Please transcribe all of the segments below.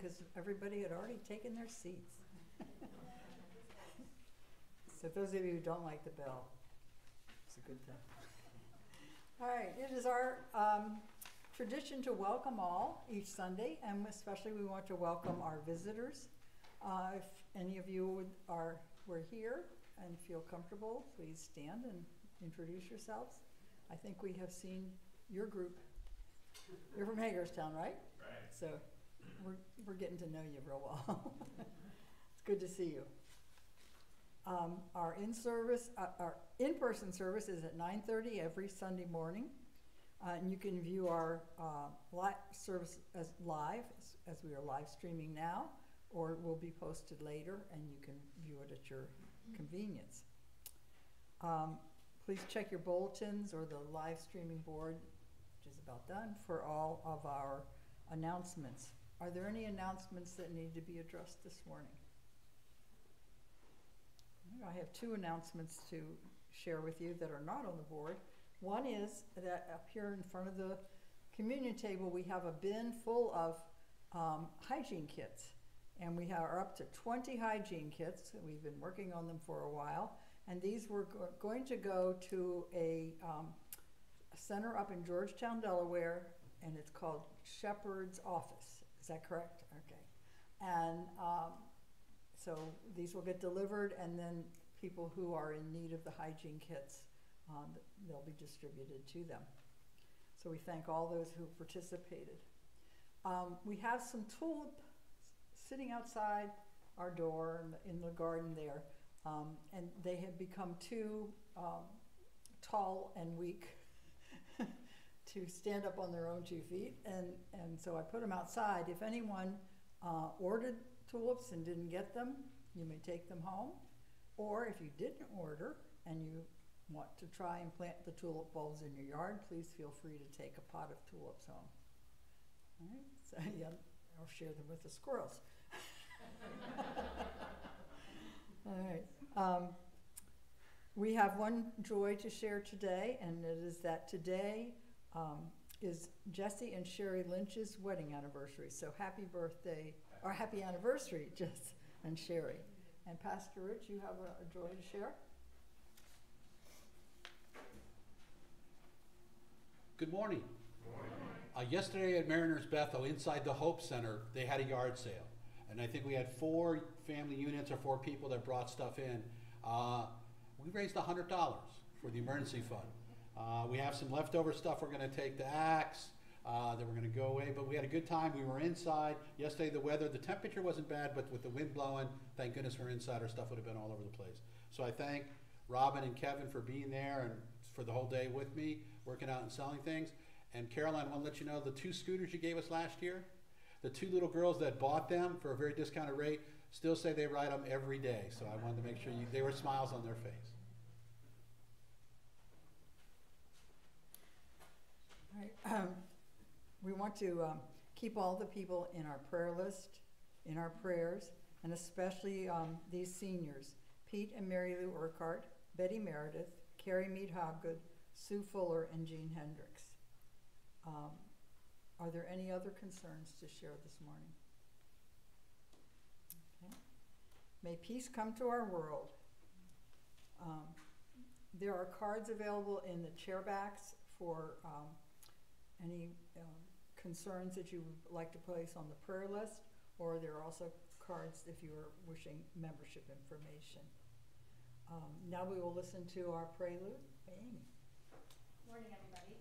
because everybody had already taken their seats. So those of you who don't like the bell, it's a good thing. All right, it is our um, tradition to welcome all each Sunday, and especially we want to welcome our visitors. Uh, If any of you would- are, were here and feel comfortable, please stand and introduce yourselves. I think we have seen your group. You're from Hagerstown, right? Right. So we're, we're getting to know you real well. It's good to see you. Um, our in-service, uh, our in-person service is at nine thirty every Sunday morning. Uh, and you can view our, uh, li- service as live, as, as we are live streaming now, or it will be posted later and you can view it at your convenience. Um, please check your bulletins or the live streaming board, which is about done, for all of our announcements. Are there any announcements that need to be addressed this morning? I have two announcements to share with you that are not on the board. One is that up here in front of the communion table, we have a bin full of um, hygiene kits. And we are up to twenty hygiene kits, we've been working on them for a while. And these were go- going to go to a, um, a center up in Georgetown, Delaware, and it's called Shepherd's Office. That correct? Okay. And, um, so these will get delivered and then people who are in need of the hygiene kits, um, they'll be distributed to them. So we thank all those who participated. Um, we have some tulip sitting outside our door in the, in the garden there. Um, and they have become too, um, tall and weak to stand up on their own two feet. And, and so I put them outside. If anyone, uh, ordered tulips and didn't get them, you may take them home. Or if you didn't order and you want to try and plant the tulip bulbs in your yard, please feel free to take a pot of tulips home. All right, so, yeah, or share them with the squirrels. All right, um, we have one joy to share today, and it is that today, um, is Jesse and Sherry Lynch's wedding anniversary. So happy birthday, or happy anniversary, Jess and Sherry. And Pastor Rich, you have a, a joy to share? Good morning. Uh, yesterday at Mariners Bethel, inside the Hope Center, they had a yard sale. And I think we had four family units or four people that brought stuff in. Uh, we raised hundred dollars for the emergency fund. Uh, we have some leftover stuff we're gonna take to Axe, uh, that we're gonna go away, but we had a good time. We were inside. Yesterday, the weather, the temperature wasn't bad, but with the wind blowing, thank goodness we're inside. Our stuff would have been all over the place. So I thank Robin and Kevin for being there and for the whole day with me, working out and selling things. And Caroline, I want to let you know, the two scooters you gave us last year, the two little girls that bought them for a very discounted rate still say they ride them every day. So I wanted to make sure you, they were smiles on their face. Um, we want to, um, keep all the people in our prayer list, in our prayers, and especially, um, these seniors. Pete and Mary Lou Urquhart, Betty Meredith, Carrie Mead Hobgood, Sue Fuller, and Jean Hendricks. Um, are there any other concerns to share this morning? Okay. May peace come to our world. Um, there are cards available in the chair backs for, um, any um, concerns that you would like to place on the prayer list, or there are also cards if you are wishing membership information. Um, Now we will listen to our prelude Amy. Morning, everybody.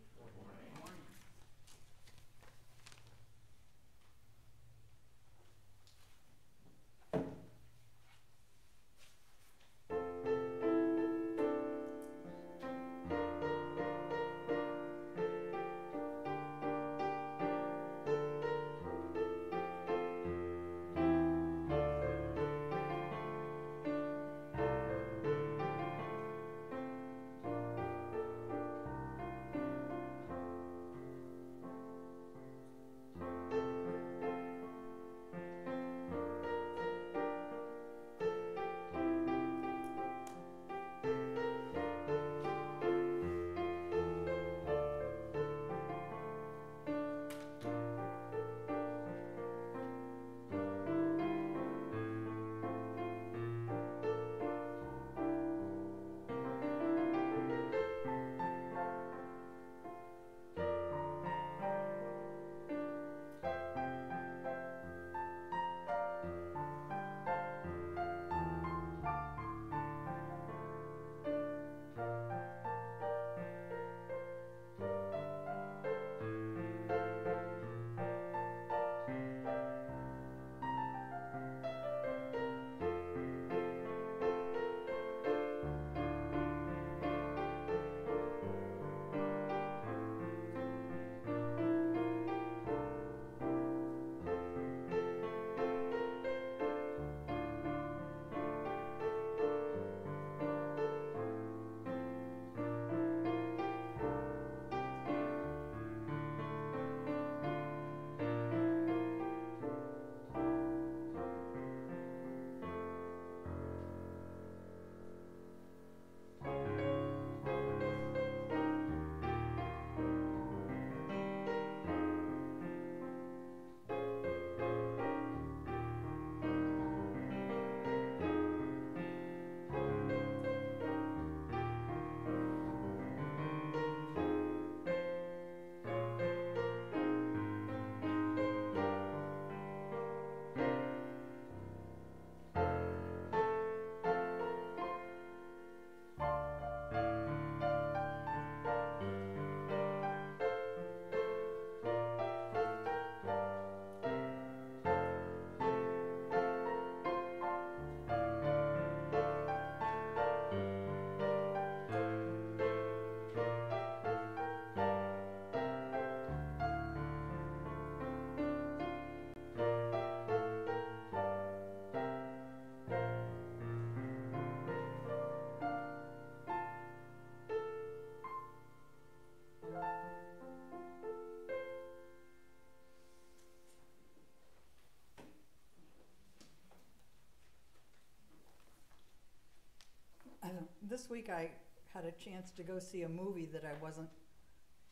This week I had a chance to go see a movie that I wasn't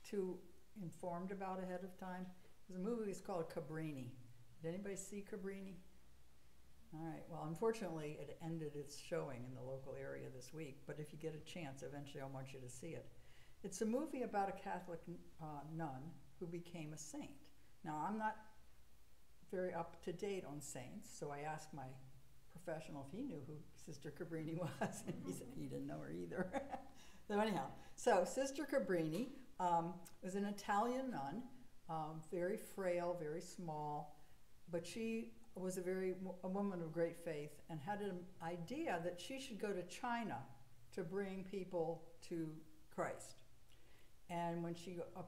too informed about ahead of time. Was a movie, it's called Cabrini. Did anybody see Cabrini? All right, well, unfortunately, it ended its showing in the local area this week, but if you get a chance, eventually I want you to see it. It's a movie about a Catholic uh, nun who became a saint. Now, I'm not very up to date on saints, so I asked my professional if he knew who Sister Cabrini was, and he said he didn't know her either. so anyhow, so Sister Cabrini um, was an Italian nun, um, very frail, very small, but she was a very a woman of great faith and had an idea that she should go to China to bring people to Christ. And when she uh,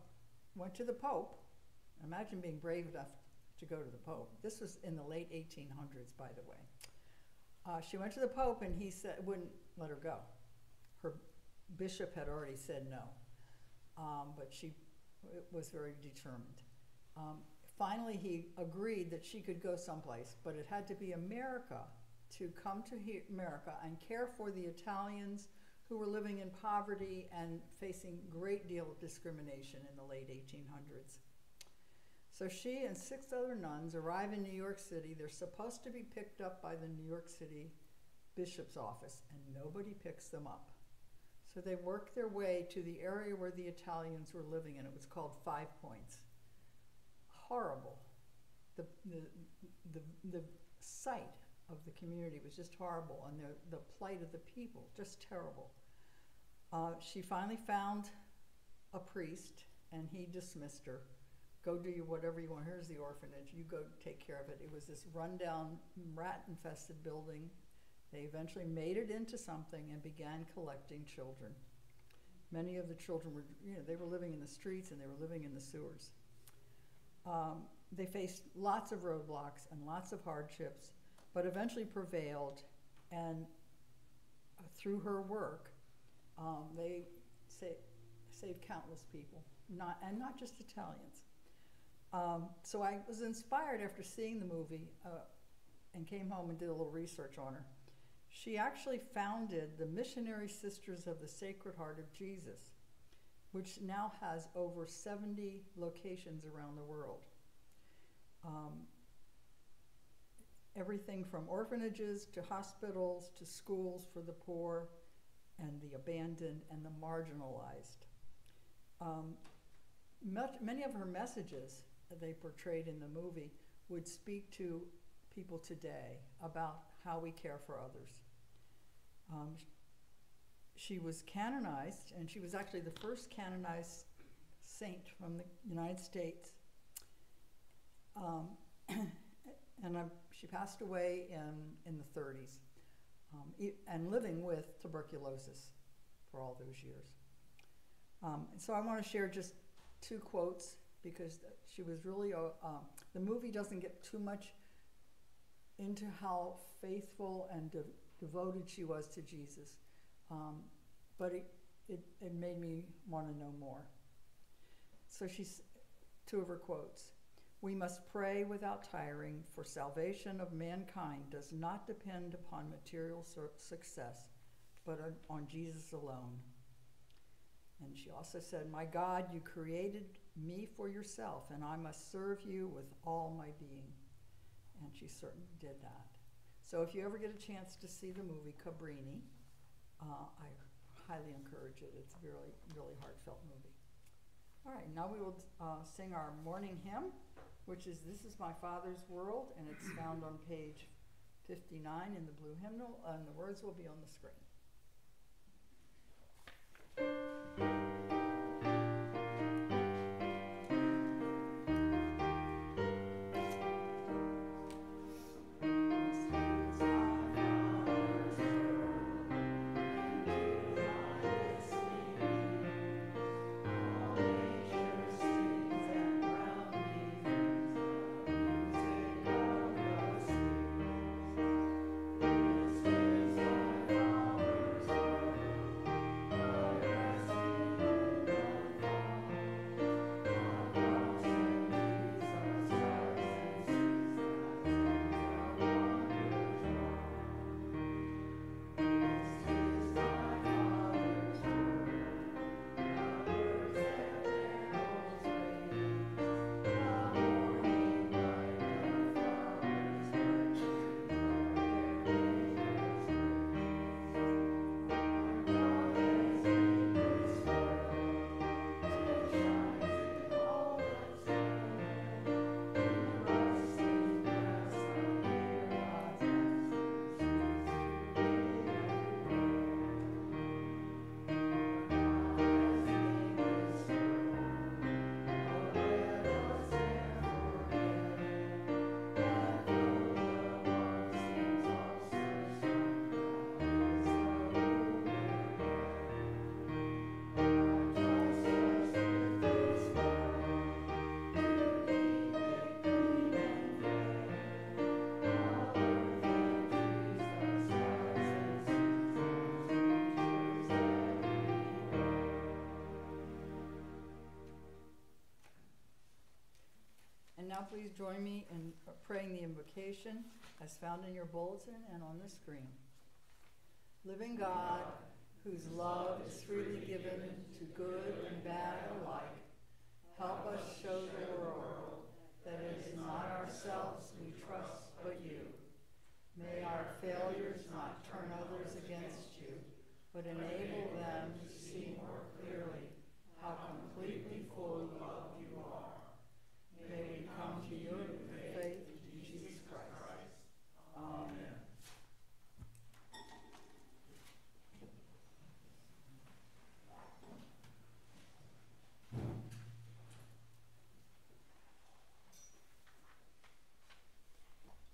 went to the Pope, imagine being brave enough to go to the Pope. This was in the late 1800s, by the way. Uh, she went to the Pope and he said wouldn't let her go. Her bishop had already said no, um, but she was very determined. Um, finally, he agreed that she could go someplace, but it had to be America to come to he- America and care for the Italians who were living in poverty and facing great deal of discrimination in the late 1800s. So she and six other nuns arrive in New York City. They're supposed to be picked up by the New York City bishop's office, and nobody picks them up. So they work their way to the area where the Italians were living, and it was called Five Points. Horrible. The, the, the, the sight of the community was just horrible, and the, the plight of the people, just terrible. Uh, she finally found a priest, and he dismissed her. Go do whatever you want. Here's the orphanage. You go take care of it. It was this rundown, rat-infested building. They eventually made it into something and began collecting children. Many of the children were, you know, they were living in the streets and they were living in the sewers. Um, they faced lots of roadblocks and lots of hardships, but eventually prevailed. And uh, through her work, um, they sa- saved countless people, not, and not just Italians. Um, so I was inspired after seeing the movie uh, and came home and did a little research on her. She actually founded the Missionary Sisters of the Sacred Heart of Jesus, which now has over 70 locations around the world. Um, everything from orphanages to hospitals to schools for the poor and the abandoned and the marginalized. Um, much, many of her messages they portrayed in the movie would speak to people today about how we care for others. Um, she was canonized, and she was actually the first canonized saint from the United States. Um, and I, she passed away in, in the 30s, um, and living with tuberculosis for all those years. Um, so I want to share just two quotes because she was really, a, um, the movie doesn't get too much into how faithful and de- devoted she was to Jesus. Um, but it, it, it made me want to know more. So she's, two of her quotes. We must pray without tiring, for salvation of mankind does not depend upon material su- success, but on, on Jesus alone. And she also said, My God, you created me for yourself, and I must serve you with all my being. And she certainly did that. So if you ever get a chance to see the movie Cabrini, uh, I highly encourage it. It's a really, really heartfelt movie. All right, now we will uh, sing our morning hymn, which is This is My Father's World, and it's found on page 59 in the blue hymnal, and the words will be on the screen. Now please join me in praying the invocation as found in your bulletin and on the screen. Living God, whose love is freely given to good and bad alike, help us show the world that it is not ourselves we trust but you. May our failures not turn others against you, but enable them to see more clearly how completely full you are.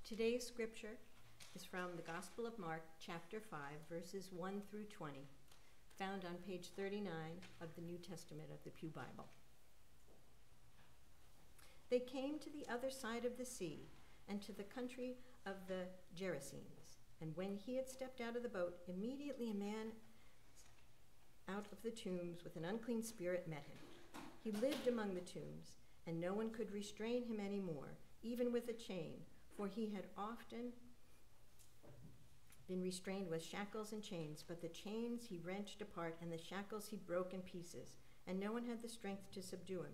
Today's scripture is from the Gospel of Mark, chapter 5, verses 1 through 20, found on page 39 of the New Testament of the Pew Bible. They came to the other side of the sea and to the country of the Gerasenes. And when he had stepped out of the boat, immediately a man out of the tombs with an unclean spirit met him. He lived among the tombs, and no one could restrain him any more, even with a chain, for he had often been restrained with shackles and chains, but the chains he wrenched apart, and the shackles he broke in pieces, and no one had the strength to subdue him.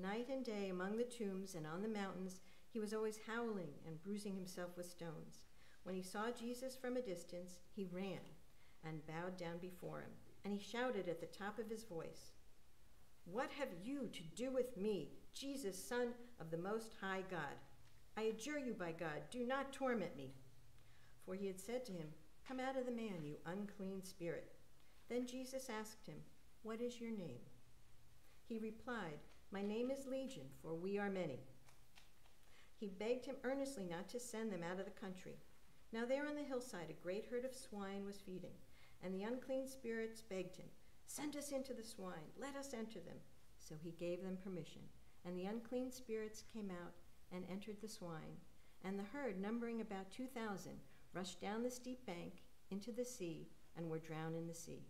Night and day among the tombs and on the mountains, he was always howling and bruising himself with stones. When he saw Jesus from a distance, he ran and bowed down before him, and he shouted at the top of his voice, What have you to do with me, Jesus, Son of the Most High God? I adjure you by God, do not torment me. For he had said to him, Come out of the man, you unclean spirit. Then Jesus asked him, What is your name? He replied, My name is Legion, for we are many. He begged him earnestly not to send them out of the country. Now there on the hillside a great herd of swine was feeding, and the unclean spirits begged him, Send us into the swine, let us enter them. So he gave them permission, and the unclean spirits came out and entered the swine, and the herd, numbering about two thousand, rushed down the steep bank into the sea and were drowned in the sea.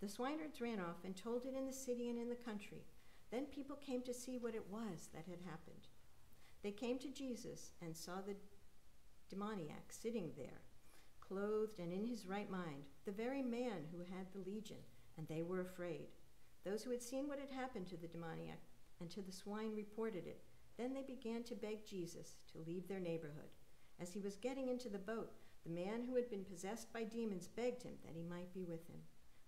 The swineherds ran off and told it in the city and in the country. Then people came to see what it was that had happened. They came to Jesus and saw the demoniac sitting there, clothed and in his right mind, the very man who had the legion, and they were afraid. Those who had seen what had happened to the demoniac and to the swine reported it. Then they began to beg Jesus to leave their neighborhood. As he was getting into the boat, the man who had been possessed by demons begged him that he might be with him.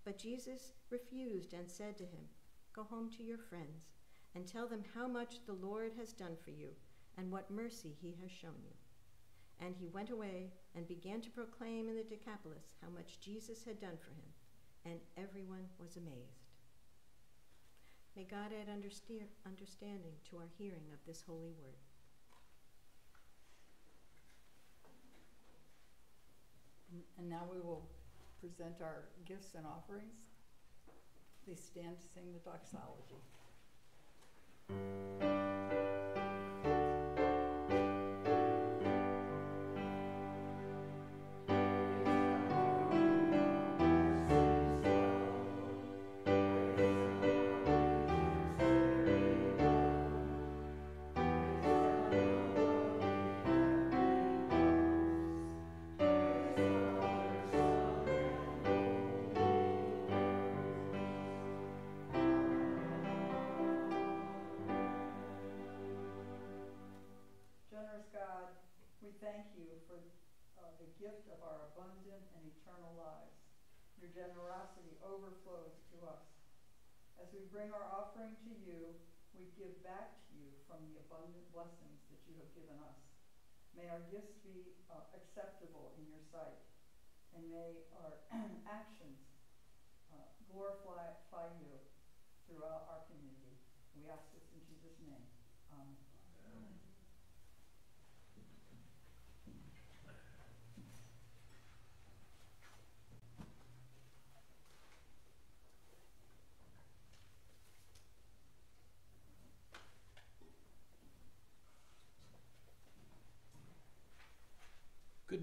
But Jesus refused and said to him, Go home to your friends and tell them how much the Lord has done for you and what mercy he has shown you. And he went away and began to proclaim in the Decapolis how much Jesus had done for him, and everyone was amazed. May God add understa- understanding to our hearing of this holy word. And now we will present our gifts and offerings. Please stand to sing the doxology. Thank you for uh, the gift of our abundant and eternal lives. Your generosity overflows to us. As we bring our offering to you, we give back to you from the abundant blessings that you have given us. May our gifts be uh, acceptable in your sight, and may our actions uh, glorify you throughout our community. We ask this in Jesus' name. Amen.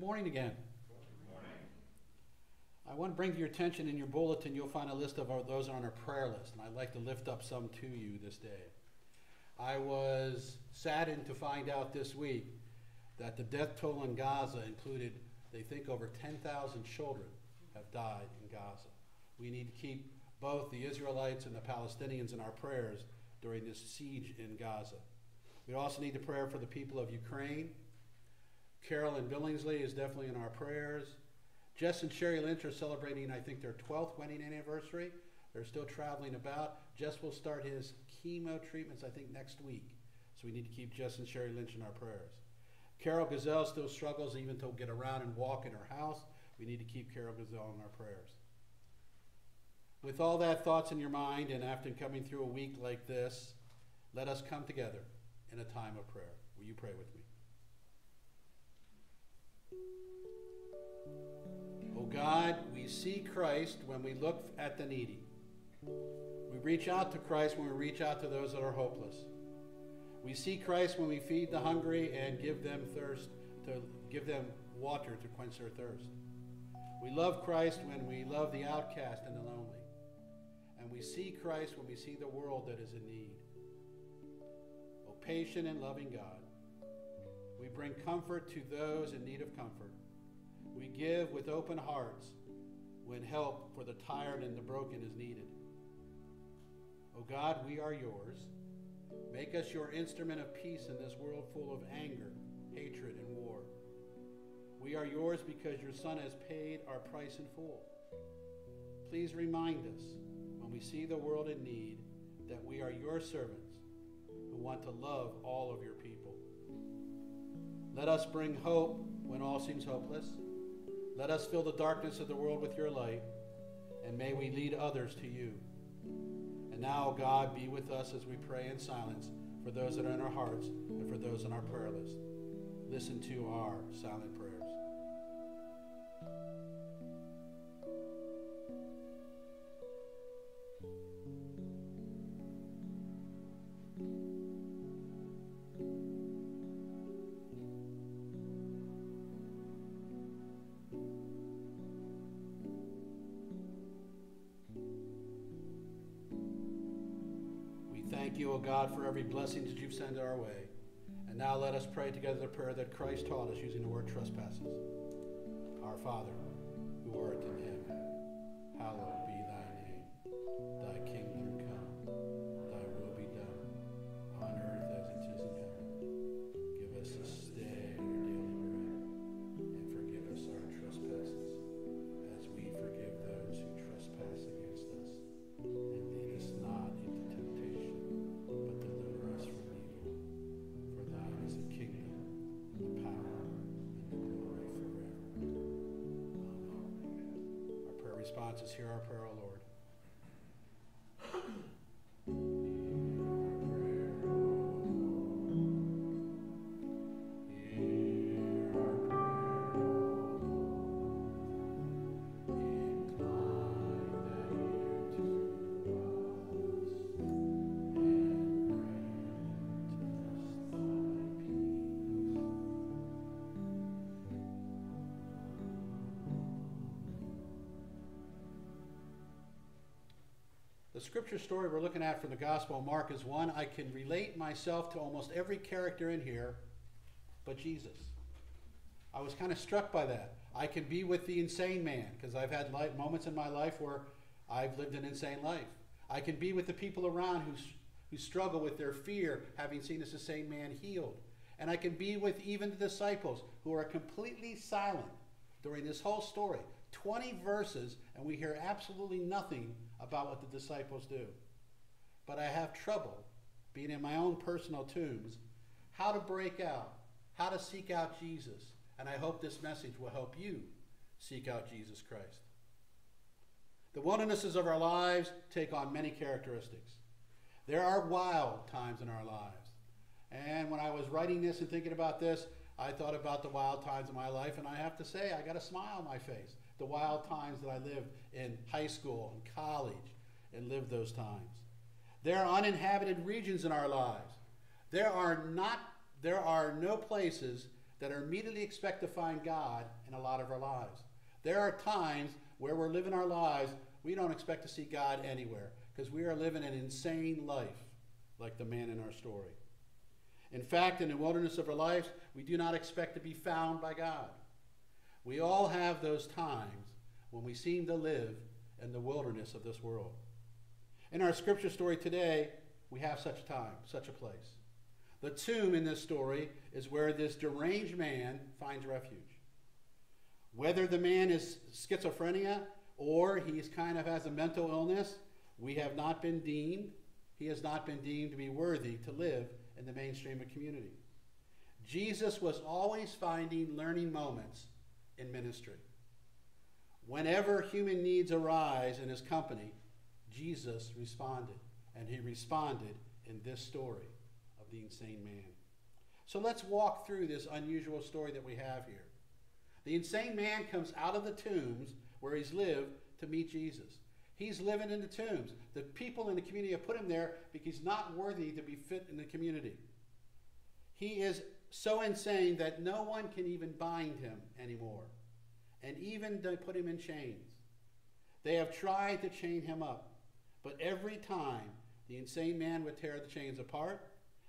Morning again. I want to bring to your attention in your bulletin, you'll find a list of our, those on our prayer list, and I'd like to lift up some to you this day. I was saddened to find out this week that the death toll in Gaza included, they think over 10,000 children have died in Gaza. We need to keep both the Israelites and the Palestinians in our prayers during this siege in Gaza. We also need to pray for the people of Ukraine. Carolyn Billingsley is definitely in our prayers. Jess and Sherry Lynch are celebrating, I think, their 12th wedding anniversary. They're still traveling about. Jess will start his chemo treatments, I think, next week. So we need to keep Jess and Sherry Lynch in our prayers. Carol Gazelle still struggles even to get around and walk in her house. We need to keep Carol Gazelle in our prayers. With all that thoughts in your mind, and after coming through a week like this, let us come together in a time of prayer. Will you pray with me? Oh God, we see Christ when we look at the needy. We reach out to Christ when we reach out to those that are hopeless. We see Christ when we feed the hungry and give them thirst to give them water to quench their thirst. We love Christ when we love the outcast and the lonely. And we see Christ when we see the world that is in need. O patient and loving God, we bring comfort to those in need of comfort. We give with open hearts when help for the tired and the broken is needed. O God, we are yours. Make us your instrument of peace in this world full of anger, hatred, and war. We are yours because your Son has paid our price in full. Please remind us when we see the world in need that we are your servants who want to love all of your people. Let us bring hope when all seems hopeless. Let us fill the darkness of the world with your light, and may we lead others to you. And now, God, be with us as we pray in silence for those that are in our hearts and for those on our prayer list. Listen to our silent prayers. You, O God, for every blessing that you've sent our way. And now let us pray together the prayer that Christ taught us using the word trespasses. Our Father, prayer response is The scripture story we're looking at from the Gospel of Mark is one I can relate myself to almost every character in here but Jesus. I was kind of struck by that. I can be with the insane man because I've had life, moments in my life where I've lived an insane life. I can be with the people around who, who struggle with their fear, having seen this insane man healed. And I can be with even the disciples who are completely silent during this whole story. 20 verses, and we hear absolutely nothing about what the disciples do. But I have trouble, being in my own personal tombs, how to break out, how to seek out Jesus. And I hope this message will help you seek out Jesus Christ. The wildernesses of our lives take on many characteristics. There are wild times in our lives. And when I was writing this and thinking about this, I thought about the wild times of my life, and I have to say, I got a smile on my face. The wild times that I lived in high school and college and lived those times. There are uninhabited regions in our lives. There are not there are no places that are immediately expect to find God in a lot of our lives. There are times where we're living our lives, we don't expect to see God anywhere because we are living an insane life like the man in our story. In fact, in the wilderness of our lives, we do not expect to be found by God. We all have those times when we seem to live in the wilderness of this world. In our scripture story today, we have such a time, such a place. The tomb in this story is where this deranged man finds refuge. Whether the man is schizophrenia or he's kind of has a mental illness, we have not been deemed, he has not been deemed to be worthy to live in the mainstream of community. Jesus was always finding learning moments in ministry. Whenever human needs arise in his company, Jesus responded, and he responded in this story of the insane man. So let's walk through this unusual story that we have here. The insane man comes out of the tombs where he's lived to meet Jesus. He's living in the tombs. The people in the community have put him there because he's not worthy to be fit in the community. He is so insane that no one can even bind him anymore, and even to put him in chains. They have tried to chain him up, but every time the insane man would tear the chains apart,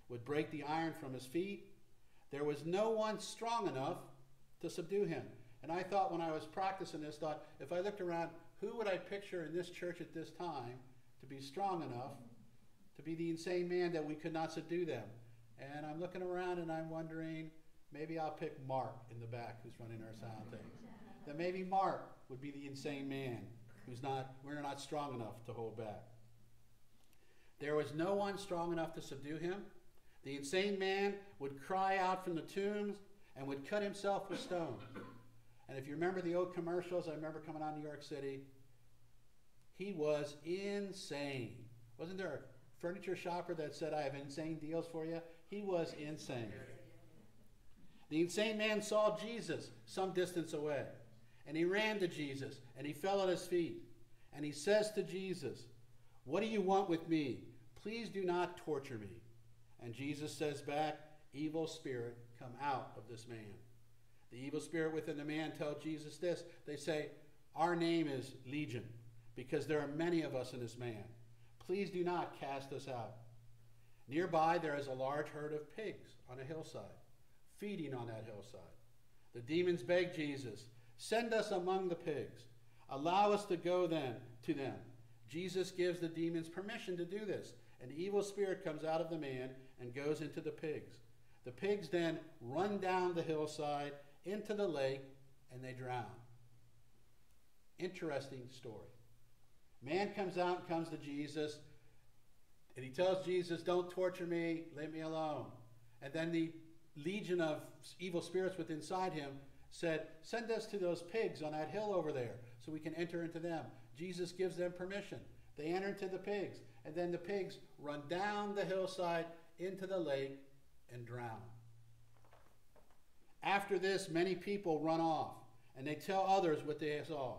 would break the iron from his feet, there was no one strong enough to subdue him. And I thought when I was practicing this, thought if I looked around, who would I picture in this church at this time to be strong enough to be the insane man that we could not subdue them? And I'm looking around and I'm wondering, maybe I'll pick Mark in the back who's running our sound thing. That maybe Mark would be the insane man who's not, we're not strong enough to hold back. There was no one strong enough to subdue him. The insane man would cry out from the tombs and would cut himself with stones. And if you remember the old commercials, I remember coming out of New York City. He was insane. Wasn't there a furniture shopper that said, I have insane deals for you? He was insane. The insane man saw Jesus some distance away, and he ran to Jesus, and he fell at his feet. And he says to Jesus, What do you want with me? Please do not torture me. And Jesus says back, Evil spirit, come out of this man. The evil spirit within the man tell Jesus this. They say, Our name is Legion, because there are many of us in this man. Please do not cast us out. Nearby there is a large herd of pigs on a hillside, feeding on that hillside. The demons beg Jesus, Send us among the pigs. Allow us to go then to them. Jesus gives the demons permission to do this. An evil spirit comes out of the man and goes into the pigs. The pigs then run down the hillside into the lake and they drown. Interesting story. Man comes out and comes to Jesus, and he tells Jesus, Don't torture me, leave me alone. And then the legion of evil spirits within inside him said, Send us to those pigs on that hill over there so we can enter into them. Jesus gives them permission. They enter into the pigs, and then the pigs run down the hillside into the lake and drown. After this, many people run off and they tell others what they saw.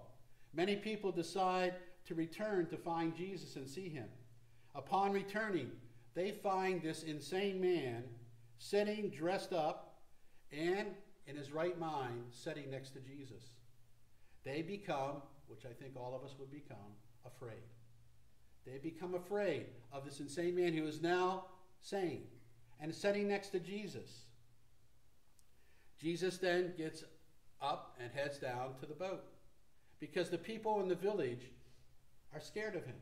Many people decide to return to find Jesus and see him. Upon returning, they find this insane man sitting dressed up and in his right mind sitting next to Jesus. They become, which I think all of us would become, afraid. They become afraid of this insane man who is now sane and sitting next to Jesus. Jesus then gets up and heads down to the boat because the people in the village are scared of him.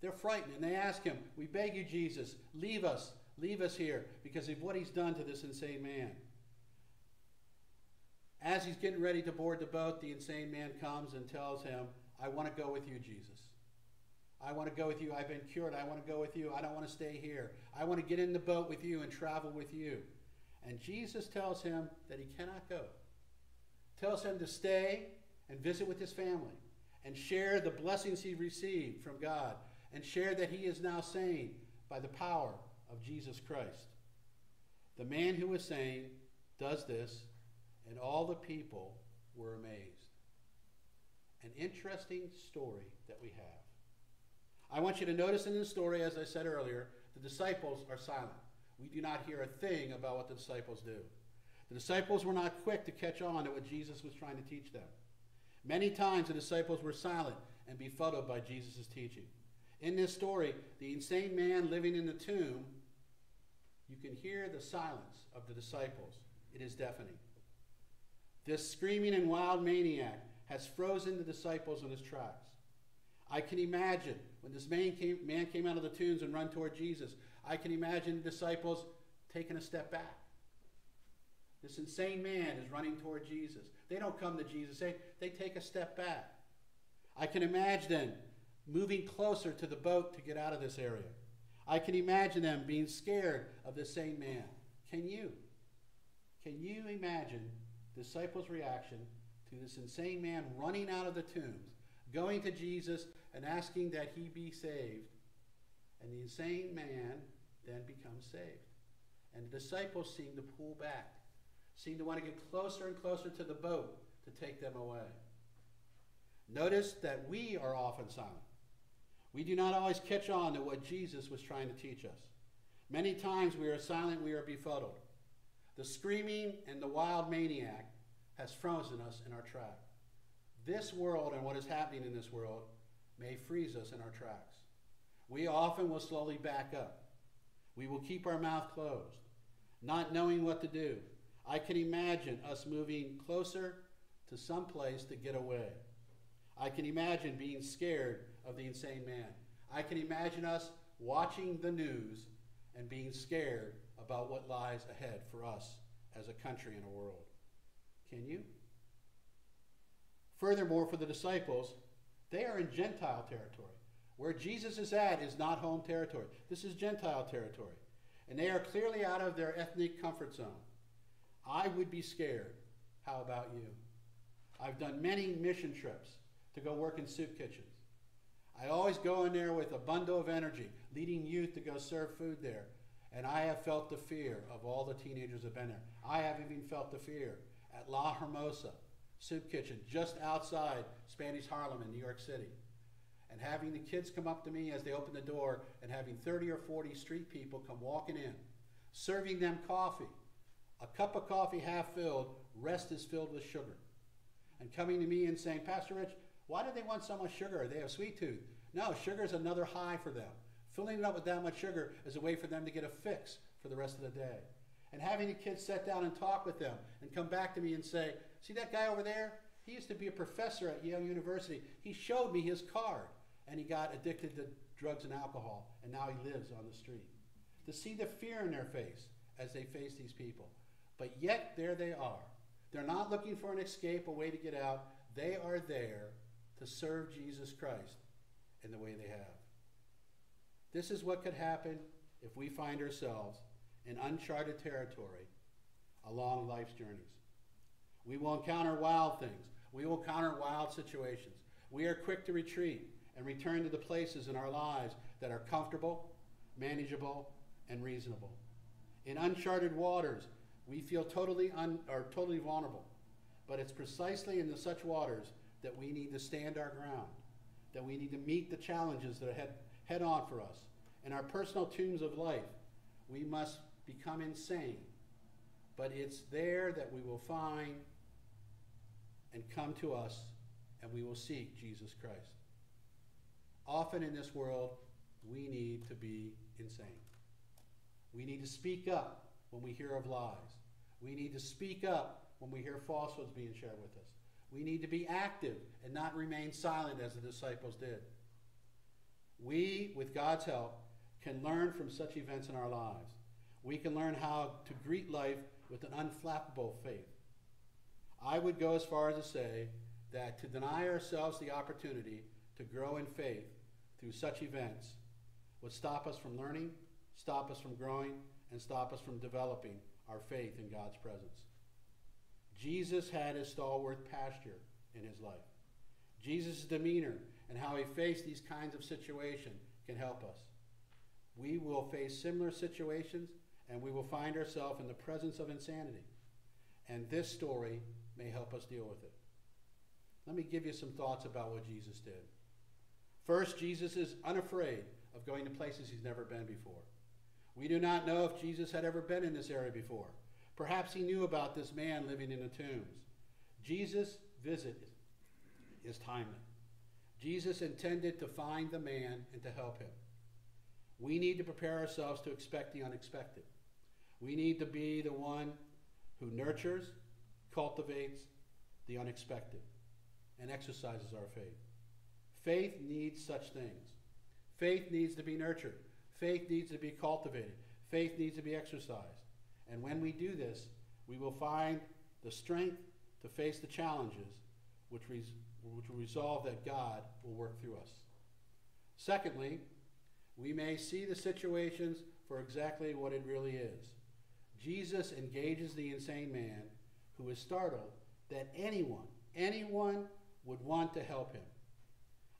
They're frightened and they ask him, We beg you, Jesus, leave us, leave us here because of what he's done to this insane man. As he's getting ready to board the boat, the insane man comes and tells him, I want to go with you, Jesus. I want to go with you. I've been cured. I want to go with you. I don't want to stay here. I want to get in the boat with you and travel with you. And Jesus tells him that he cannot go. Tells him to stay and visit with his family and share the blessings he received from God and share that he is now sane by the power of Jesus Christ. The man who was sane does this, and all the people were amazed. An interesting story that we have. I want you to notice in the story, as I said earlier, the disciples are silent. We do not hear a thing about what the disciples do. The disciples were not quick to catch on to what Jesus was trying to teach them. Many times the disciples were silent and befuddled by Jesus' teaching. In this story, the insane man living in the tomb You can hear the silence of the disciples. It is deafening. This screaming and wild maniac has frozen the disciples in his tracks. I can imagine when this man came, man came out of the tombs and run toward Jesus, I can imagine the disciples taking a step back. This insane man is running toward Jesus. They don't come to Jesus, they, they take a step back. I can imagine moving closer to the boat to get out of this area. I can imagine them being scared of the same man. Can you? Can you imagine the disciples' reaction to this insane man running out of the tombs, going to Jesus and asking that he be saved? And the insane man then becomes saved. And the disciples seem to pull back, seem to want to get closer and closer to the boat to take them away. Notice that we are often silent. We do not always catch on to what Jesus was trying to teach us. Many times we are silent, we are befuddled. The screaming and the wild maniac has frozen us in our track. This world and what is happening in this world may freeze us in our tracks. We often will slowly back up. We will keep our mouth closed, not knowing what to do. I can imagine us moving closer to some place to get away. I can imagine being scared of the insane man. I can imagine us watching the news and being scared about what lies ahead for us as a country and a world. Can you? Furthermore, for the disciples, they are in Gentile territory. Where Jesus is at is not home territory. This is Gentile territory. And they are clearly out of their ethnic comfort zone. I would be scared. How about you? I've done many mission trips to go work in soup kitchens. I always go in there with a bundle of energy, leading youth to go serve food there. And I have felt the fear of all the teenagers that have been there. I have even felt the fear at La Hermosa Soup Kitchen, just outside Spanish Harlem in New York City. And having the kids come up to me as they open the door and having 30 or 40 street people come walking in, serving them coffee. A cup of coffee half filled, rest is filled with sugar. And coming to me and saying, Pastor Rich, why do they want so much sugar? They have sweet tooth. No, sugar is another high for them. Filling it up with that much sugar is a way for them to get a fix for the rest of the day. And having the kids sit down and talk with them and come back to me and say, See that guy over there? He used to be a professor at Yale University. He showed me his card and he got addicted to drugs and alcohol and now he lives on the street. To see the fear in their face as they face these people. But yet, there they are. They're not looking for an escape, a way to get out. They are there to serve Jesus Christ in the way they have. This is what could happen if we find ourselves in uncharted territory along life's journeys. We will encounter wild things. We will encounter wild situations. We are quick to retreat and return to the places in our lives that are comfortable, manageable, and reasonable. In uncharted waters, we feel totally un, or totally vulnerable. But it's precisely in the such waters that we need to stand our ground, that we need to meet the challenges that are head, head on for us. In our personal tombs of life, we must become insane. But it's there that we will find and come to us and we will seek Jesus Christ. Often in this world, we need to be insane. We need to speak up when we hear of lies. We need to speak up when we hear falsehoods being shared with us. We need to be active and not remain silent as the disciples did. We, with God's help, can learn from such events in our lives. We can learn how to greet life with an unflappable faith. I would go as far as to say that to deny ourselves the opportunity to grow in faith through such events would stop us from learning, stop us from growing, and stop us from developing our faith in God's presence. Jesus had his stalwart posture in his life. Jesus' demeanor and how he faced these kinds of situations can help us. We will face similar situations and we will find ourselves in the presence of insanity. And this story may help us deal with it. Let me give you some thoughts about what Jesus did. First, Jesus is unafraid of going to places he's never been before. We do not know if Jesus had ever been in this area before. Perhaps he knew about this man living in the tombs. Jesus' visit is timely. Jesus intended to find the man and to help him. We need to prepare ourselves to expect the unexpected. We need to be the one who nurtures, cultivates the unexpected, and exercises our faith. Faith needs such things. Faith needs to be nurtured. Faith needs to be cultivated. Faith needs to be exercised. And when we do this, we will find the strength to face the challenges which, res- which will resolve that God will work through us. Secondly, we may see the situations for exactly what it really is. Jesus engages the insane man who is startled that anyone, anyone would want to help him.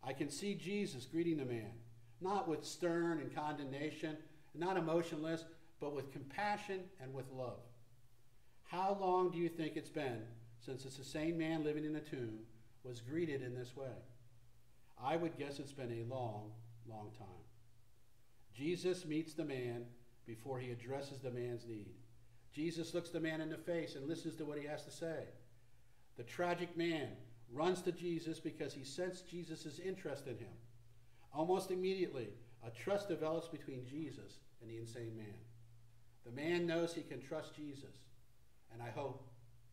I can see Jesus greeting the man, not with stern and condemnation, not emotionless, but with compassion and with love. How long do you think it's been since this insane man living in a tomb was greeted in this way? I would guess it's been a long, long time. Jesus meets the man before he addresses the man's need. Jesus looks the man in the face and listens to what he has to say. The tragic man runs to Jesus because he sensed Jesus' interest in him. Almost immediately, a trust develops between Jesus and the insane man. The man knows he can trust Jesus, and I hope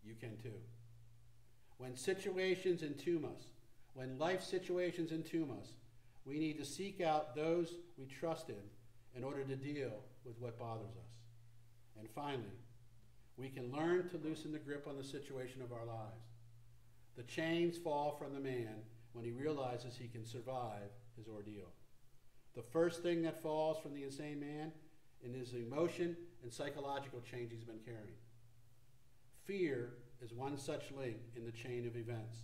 you can too. When situations entomb us, when life situations entomb us, we need to seek out those we trust in in order to deal with what bothers us. And finally, we can learn to loosen the grip on the situation of our lives. The chains fall from the man when he realizes he can survive his ordeal. The first thing that falls from the insane man is his emotion and psychological change he's been carrying. Fear is one such link in the chain of events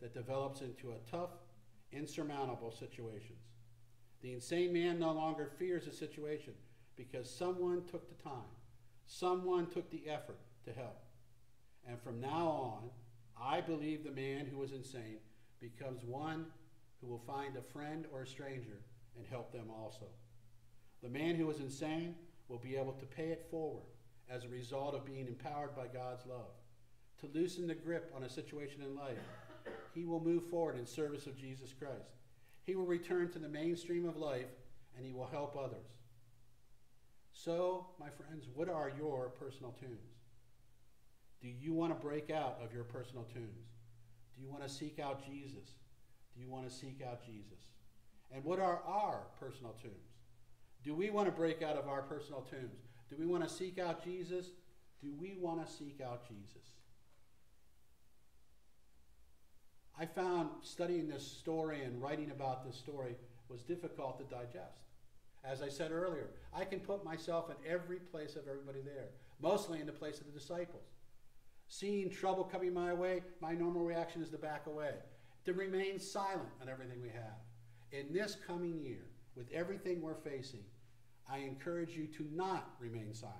that develops into a tough, insurmountable situations. The insane man no longer fears a situation because someone took the time, someone took the effort to help. And from now on, I believe the man who was insane becomes one who will find a friend or a stranger and help them also. The man who is insane will be able to pay it forward as a result of being empowered by God's love. To loosen the grip on a situation in life, he will move forward in service of Jesus Christ. He will return to the mainstream of life and he will help others. So, my friends, what are your personal tunes? Do you want to break out of your personal tunes? Do you want to seek out Jesus? Do you want to seek out Jesus? And what are our personal tombs? Do we want to break out of our personal tombs? Do we want to seek out Jesus? Do we want to seek out Jesus? I found studying this story and writing about this story was difficult to digest. As I said earlier, I can put myself in every place of everybody there, mostly in the place of the disciples. Seeing trouble coming my way, my normal reaction is to back away, to remain silent on everything we have. In this coming year, with everything we're facing, I encourage you to not remain silent,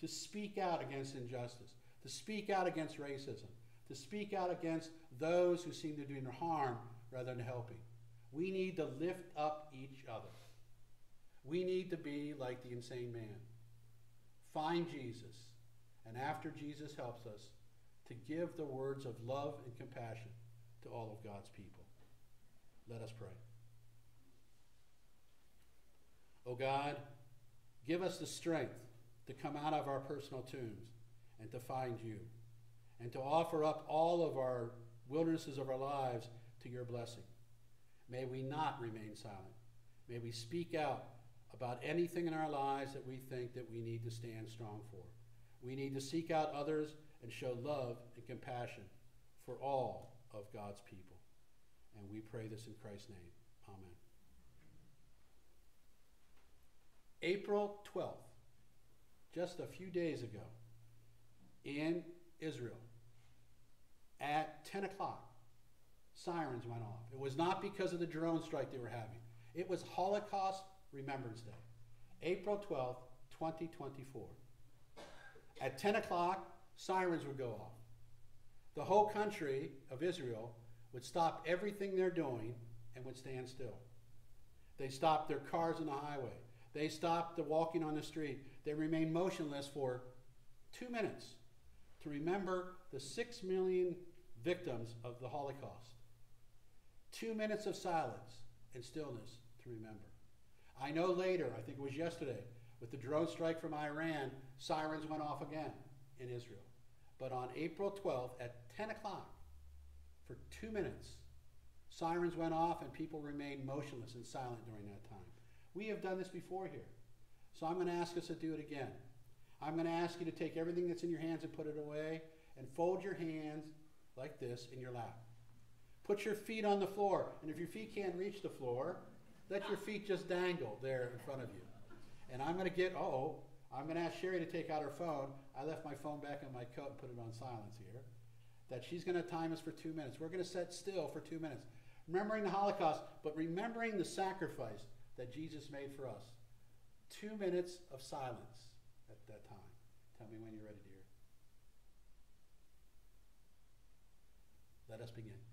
to speak out against injustice, to speak out against racism, to speak out against those who seem to be doing harm rather than helping. We need to lift up each other. We need to be like the insane man. Find Jesus, and after Jesus helps us, to give the words of love and compassion to all of God's people. Let us pray. O oh God, give us the strength to come out of our personal tombs and to find you, and to offer up all of our wildernesses of our lives to your blessing. May we not remain silent. May we speak out about anything in our lives that we think that we need to stand strong for. We need to seek out others and show love and compassion for all of God's people. And we pray this in Christ's name. Amen. April 12th, just a few days ago, in Israel, at 10 o'clock, sirens went off. It was not because of the drone strike they were having, it was Holocaust Remembrance Day, April 12th, 2024. At 10 o'clock, sirens would go off. The whole country of Israel would stop everything they're doing and would stand still. They stopped their cars on the highway. They stopped the walking on the street. They remained motionless for two minutes to remember the six million victims of the Holocaust. Two minutes of silence and stillness to remember. I know later, I think it was yesterday, With the drone strike from Iran, sirens went off again in Israel. But on April 12th at 10 o'clock, for two minutes, sirens went off and people remained motionless and silent during that time. We have done this before here. So I'm going to ask us to do it again. I'm going to ask you to take everything that's in your hands and put it away and fold your hands like this in your lap. Put your feet on the floor, and if your feet can't reach the floor, let your feet just dangle there in front of you. And I'm going to get, oh, I'm going to ask Sherry to take out her phone. I left my phone back in my coat and put it on silence here. That she's going to time us for two minutes. We're going to sit still for two minutes. Remembering the Holocaust, but remembering the sacrifice that Jesus made for us. Two minutes of silence at that time. Tell me when you're ready, dear. Let us begin.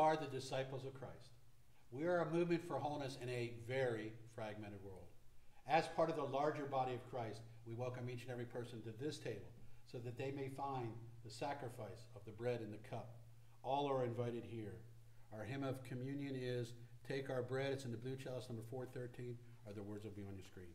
Are the disciples of Christ. We are a movement for wholeness in a very fragmented world. As part of the larger body of Christ, we welcome each and every person to this table so that they may find the sacrifice of the bread and the cup. All are invited here. Our hymn of communion is Take Our Bread. It's in the blue chalice number 413, or the words will be on your screen.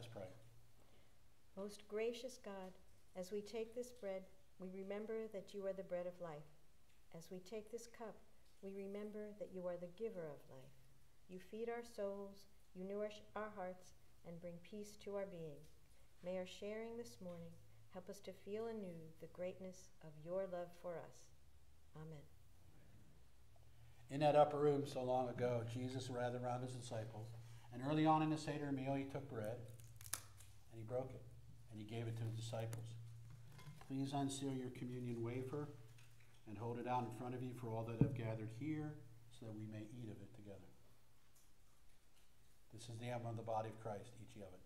Us pray. Most gracious God, as we take this bread, we remember that you are the bread of life. As we take this cup, we remember that you are the giver of life. You feed our souls, you nourish our hearts, and bring peace to our being. May our sharing this morning help us to feel anew the greatness of your love for us. Amen. In that upper room so long ago, Jesus gathered around his disciples, and early on in the Seder meal, he took bread he broke it and he gave it to his disciples. Please unseal your communion wafer and hold it out in front of you for all that have gathered here so that we may eat of it together. This is the emblem of the body of Christ, each of it.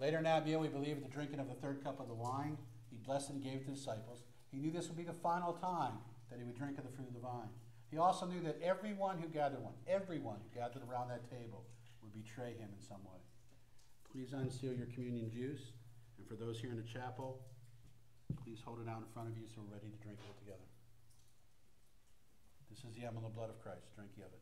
Later in that meal, we believe the drinking of the third cup of the wine, he blessed and gave it to the disciples. He knew this would be the final time that he would drink of the fruit of the vine. He also knew that everyone who gathered one, everyone who gathered around that table would betray him in some way. Please unseal your communion juice. And for those here in the chapel, please hold it out in front of you so we're ready to drink it together. This is the emblem of the blood of Christ. Drink ye of it.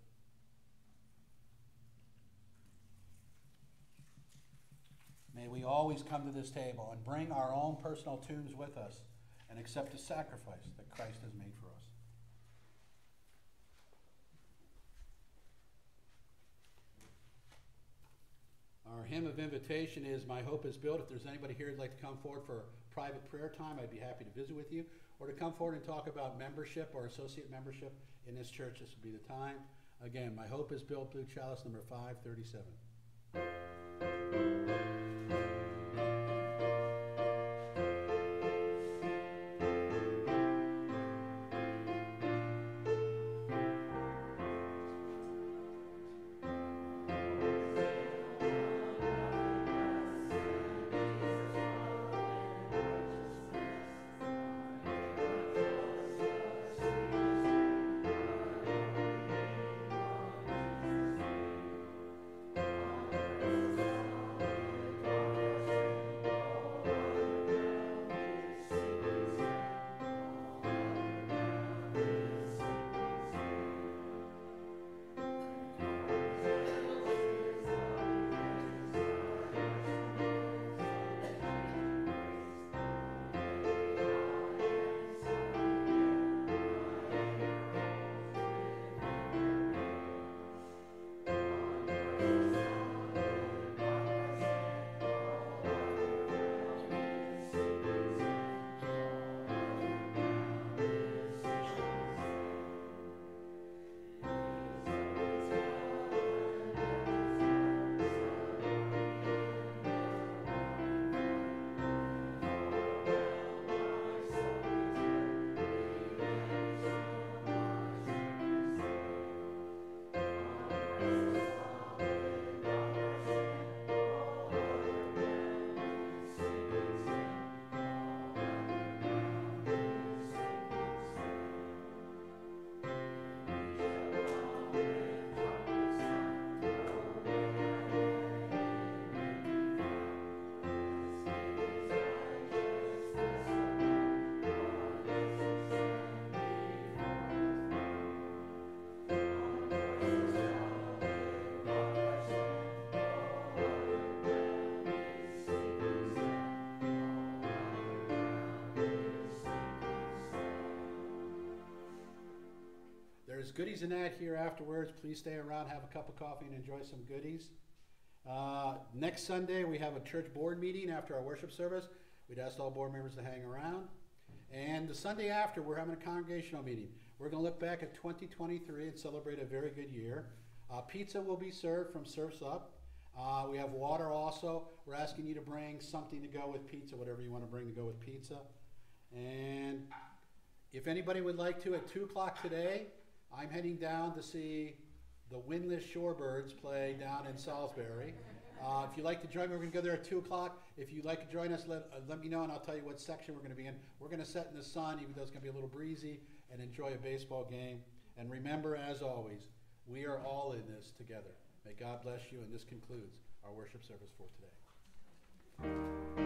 May we always come to this table and bring our own personal tombs with us and accept the sacrifice that Christ has made for us. Our hymn of invitation is My Hope is Built. If there's anybody here who'd like to come forward for private prayer time, I'd be happy to visit with you. Or to come forward and talk about membership or associate membership in this church, this would be the time. Again, My Hope is Built, Blue Chalice number 537. There's goodies in that here afterwards. Please stay around, have a cup of coffee, and enjoy some goodies. Uh, next Sunday, we have a church board meeting after our worship service. We'd ask all board members to hang around. And the Sunday after, we're having a congregational meeting. We're going to look back at 2023 and celebrate a very good year. Uh, pizza will be served from Surfs Up. Uh, we have water also. We're asking you to bring something to go with pizza, whatever you want to bring to go with pizza. And if anybody would like to, at 2 o'clock today, I'm heading down to see the Windless Shorebirds play down in Salisbury. Uh, if you'd like to join me, we're going to go there at 2 o'clock. If you'd like to join us, let, uh, let me know and I'll tell you what section we're going to be in. We're going to sit in the sun, even though it's going to be a little breezy, and enjoy a baseball game. And remember, as always, we are all in this together. May God bless you, and this concludes our worship service for today.